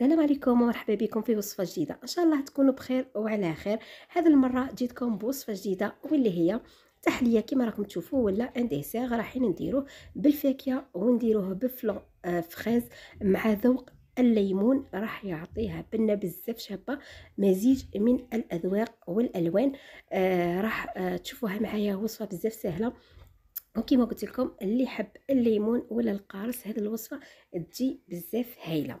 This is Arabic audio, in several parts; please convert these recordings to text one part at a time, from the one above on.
السلام عليكم ومرحبا بكم في وصفة جديدة. إن شاء الله تكونوا بخير وعلى خير. هذه المرة جيتكم بوصفة جديدة واللي هي تحلية كما راكم تشوفوا ولا un dessert رايحين نديروه بالفاكهة ونديروه ب flan آه fraise مع ذوق الليمون. راح يعطيها بنه بزاف شابة مزيج من الأذواق والألوان. آه راح آه تشوفوها معايا وصفة بزاف سهلة. وكما قلت لكم اللي حب الليمون ولا القارص هذه الوصفة تجي بزاف هايلة.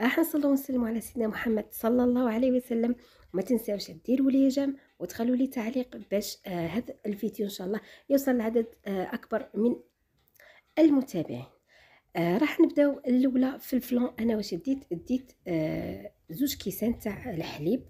راح نصلوا ونسلموا على سيدنا محمد صلى الله عليه وسلم. وما تنساوش ديروا لي j'aime وتخلوا لي تعليق باش آه هذا الفيديو إن شاء الله يوصل لعدد آه أكبر من المتابعين. آه راح نبداو الأولى في ال flan أنا واش ديت؟ ديت آه زوج كيسان تاع الحليب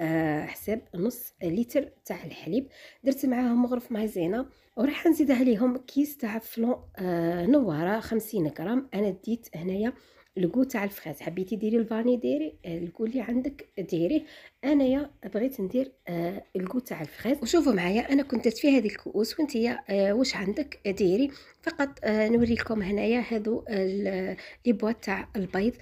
آه حساب نص لتر تاع الحليب. درت معاهم مغرف Maïzena وراح نزيد عليهم كيس تاع flan آه نوارة خمسين غرام. أنا ديت هنايا الgoût تاع ال fraise. حبيتي ديري ال vanille ديري ال goût اللي عندك ديريه أنايا بغيت ندير آه ال goût تاع ال fraise. وشوفوا معايا أنا كنت في هذه الكؤوس وانتيا آه واش عندك؟ ديري. فقط آه نوري لكم هنايا هذو les boîtes تاع البيض.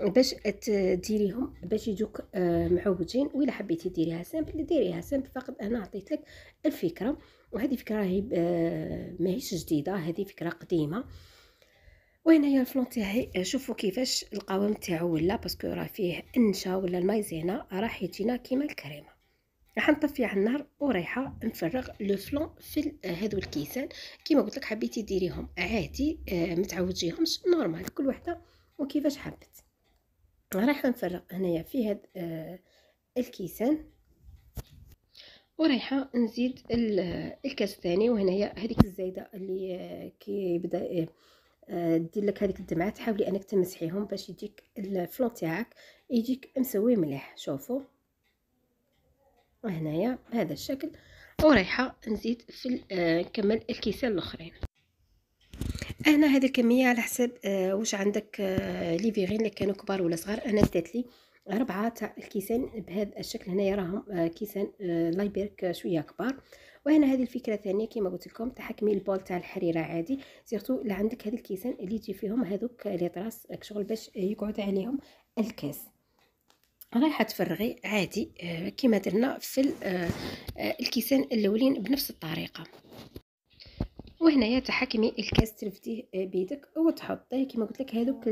باش تديريهم باش يجوك آه معوجين. ولا حبيتي ديريها simple ديريها simple فقط أنا عطيت لك الفكرة. وهذه فكرة هي آه ماهيش جديدة. هذه فكرة قديمة. وهنايا ال flan تاعي شوفوا كيفاش القوام تاعو ولا parce que راه فيه النشا ولا ال Maïzena راح يجينا كيما الكريمة. راح نطفي على النار ورايحة نفرغ le flan في هذو الكيسان. كيما قلت لك حبيتي ديريهم عادي آه متعوجيهمش normal كل وحدة وكيفاش حبت. رايحه نفرغ هنايا في هاد آه الكيسان. ورايحة نزيد الكاس الثاني وهنايا هذيك الزايدة اللي آه كيبدا دير لك هذيك الدمعة تحاولي أنك تمسحيهم باش يجيك الفلون تاعك يجيك مسوي مليح. شوفوا وهنايا بهذا الشكل. ورايحة نزيد في نكمل الكيسان الأخرين. أنا هذه الكمية على حسب واش عندك لي فيغين اللي كانوا كبار ولا صغار. أنا دات لي ربعة تاع الكيسان بهذا الشكل. هنايا راهم كيسان les verres شوية كبار. وهنا هذه الفكرة الثانية كما قلت لكم تحكمي البول تاع الحريرة عادي. surtout اللي عندك هذه الكيسان اللي يجي فيهم هذوك les traces شغل باش يقعد عليهم الكاس. رايحة تفرغي عادي كما درنا في الكيسان الأولين بنفس الطريقة. وهنايا تحكمي الكاس ترفديه بيدك وتحطيه. كما قلت لك هذوك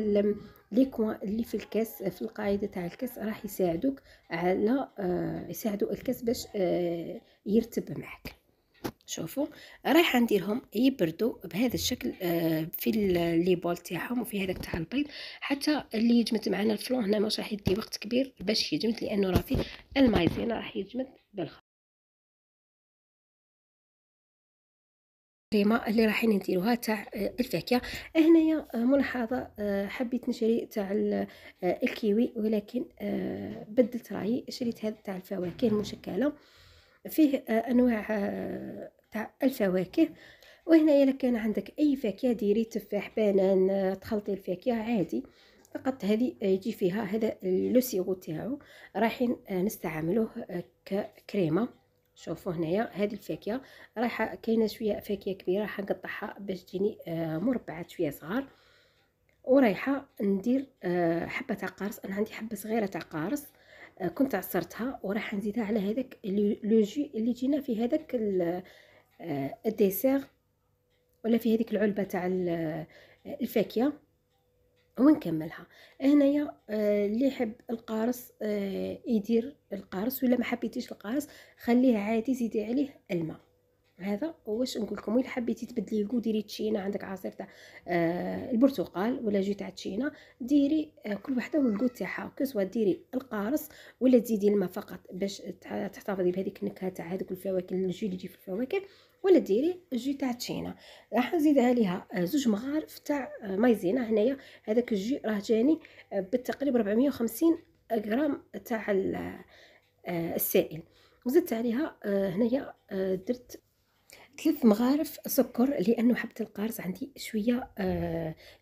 les coins اللي في الكاس في القاعدة تاع الكاس راح يساعدوك على يساعدوا الكاس باش يرتب معك شوفوا؟ رايحه نديرهم يبردوا بهذا الشكل في لي بول تاعهم وفي هذاك تاع البيض. حتى اللي يجمد معنا الفلون هنا مش راح يدي وقت كبير باش يجمد لأنه راه فيه المايزينا راح يجمد بالخ الكريمه اللي رايحين نديروها تاع الفاكهة. هنايا ملاحظة حبيت نشري تاع الكيوي ولكن بدلت رأيي. شريت هذا تاع الفواكه المشكلة. فيه أنواع تاع الفواكه. وهنايا إلا كان عندك أي فاكهة ديري تفاح بنان تخلطي الفاكهة عادي. فقط هذه يجي فيها هذا le sirop تاعو. رايحين نستعملوه ككريمة. شوفوا هنايا هذه الفاكهة رايحة كاينة شوية فاكهة كبيرة راح نقطعها باش تجيني مربعات شوية صغار. ورايحة ندير حبة تاع قارص. أنا عندي حبة صغيرة تاع قارص كنت عصرتها وراح نزيدها على هذاك لو جي اللي جينا في هذاك الديسير ولا في هذيك العلبة تاع الفاكهة ونكملها. هنايا اللي يحب القارص يدير القارص ولا ما حبيتيش القارص خليه عادي زيدي عليه الماء. هذا واش نقول لكم الا حبيتي تبدلي ال goût ديري تشينا عندك عصير تاع آه البرتقال ولا jus تاع تشينا ديري آه كل وحدة وال goût تاعها كسوا ديري القارص ولا تزيدي الماء فقط باش تحتفظي بهذيك النكهة تاع هذوك الفواكه ال jus اللي يجي في الفواكه ولا ديري ال jus تاع تشينا. راح نزيد عليها زوج مغارف تاع Maïzena هنايا. هذاك ال jus راه جاني بالتقريب 450 غرام تاع السائل. وزدت عليها هنايا درت ثلاث مغارف سكر؟ لأنه حبة القارص عندي شوية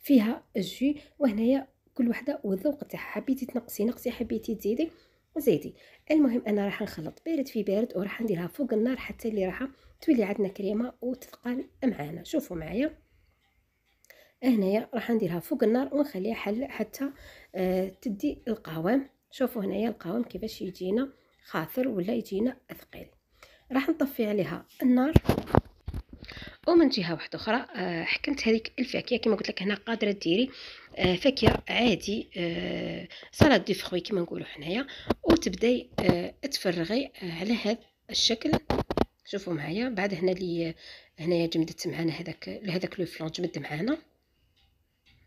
فيها الجي وهنايا كل وحدة والذوق تاعها حبيتي تنقصي نقصي حبيتي تزيدي زيدي. المهم أنا راح نخلط بارد في بارد وراح نديرها فوق النار حتى اللي راح تولي عندنا كريمة وتثقل معانا. شوفوا معايا. هنايا راح نديرها فوق النار ونخليها حل حتى آه تدي القوام شوفوا هنايا القوام كيفاش يجينا خاطر ولا يجينا ثقيل راح نطفي عليها النار. ومن جهة واحدة أخرى آه حكمت هذيك الفاكهة كما قلت لك هنا قادرة ديري آه فاكهة عادي آه سلطه دي فروي كما نقولوا حنايا وتبداي آه تفرغي على هذا الشكل. شوفوا معايا بعد هنا لي هنايا جمدت معانا هذاك هذاك لو فلان جمد معانا.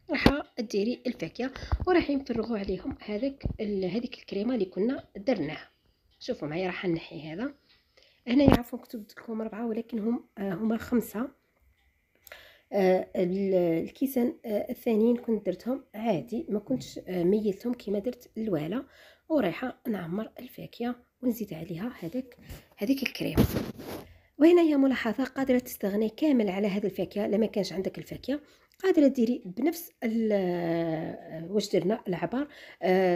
راح ديري الفاكهة وراح نفرغوا عليهم هذاك هذيك الكريمة اللي كنا درناها. شوفوا معايا راح نحي هذا. هنا عفوا كتبت لكم أربعة ولكن هم آه هما خمسة. آه الكيسان آه الثانيين كنت درتهم عادي ما كنتش ميلتهم كما درت الوالا ورايحة نعمر الفاكهة ونزيد عليها هذاك هذيك الكريم. وهنا هي ملاحظة قادرة تستغني كامل على هذه الفاكهة لما كانش عندك الفاكهة. قادرة ديري بنفس واش درنا؟ العبار.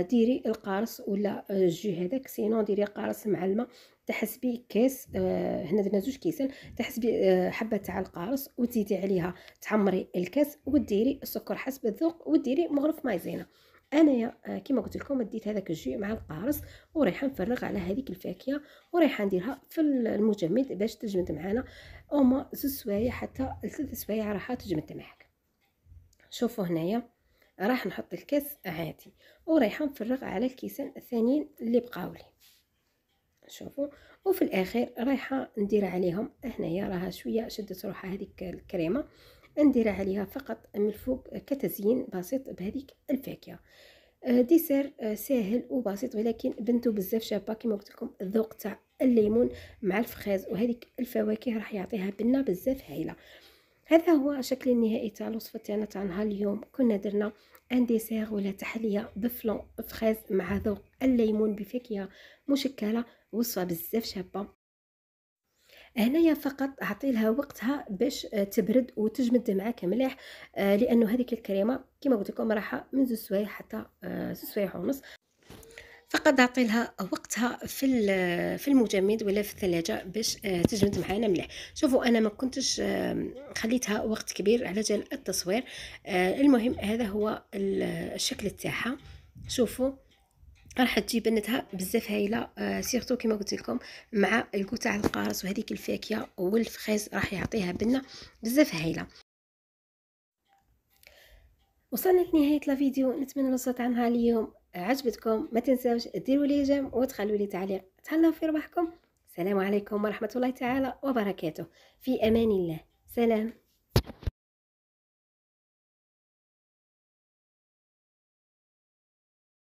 ديري القارص ولا ال jus هذاك. sinon ديري قارص مع الماء تحسبي كاس آه، هنا درنا زوج كيسان تحسبي حبة تاع القارص وتزيدي عليها تعمري الكاس وديري السكر حسب الذوق وديري مغرف Maïzena أنايا كما قلت لكم ديت هذاك ال jus مع القارص ورايحه نفرغ على هذيك الفاكهة ورايحه نديرها في المجمد باش تجمد معنا اوما زوج سوايع حتى ثلاث سوايع راح تجمد معك شوفوا هنايا راح نحط الكاس عادي ورايحه نفرغ على الكيسان الثانيين اللي بقاولي. شوفوا. وفي الاخير رايحة ندير عليهم هنايا راها شوية شدت روحها هذيك الكريمة. ندير عليها فقط من الفوق كتزيين بسيط بهذيك الفاكهة. آه، ديسير آه، ساهل وبسيط ولكن بنتو بزاف شابة كما قلت لكم الذوق تاع الليمون مع الفخاز وهذيك الفواكه راح يعطيها بنه بزاف هايلة. هذا هو شكل النهائي تاع الوصفة تاعنا تاع نهار اليوم. كنا درنا ان ديسير ولا تحلية بفلون فخاز مع ذوق الليمون بفاكهة مشكلة وصفة بزاف شابة. هنايا فقط أعطي لها وقتها باش تبرد وتجمد معاك مليح آه، لأنه هذيك الكريمة كما قلت لكم راح من زوج سوايع حتى آه، زوج سوايع ونص. فقط اعطي لها وقتها في في المجمد ولا في الثلاجة باش آه، تجمد معنا مليح. شوفوا أنا ما كنتش خليتها وقت كبير على جال التصوير. آه، المهم هذا هو الشكل تاعها. شوفوا راح تجي بنتها بزاف هايلة. آه سيرتو كما قلت لكم مع الكو تاع القارص وهذيك الفاكهة والفخيز راح يعطيها بنه بزاف هايلة. وصلنا لنهاية الفيديو نتمنى الوصفه تاع اليوم. عجبتكم ما تنساوش ديروا لي جيم وتخلوا لي تعليق. تهلاو في ربحكم. السلام عليكم ورحمة الله تعالى وبركاته. في أمان الله. سلام.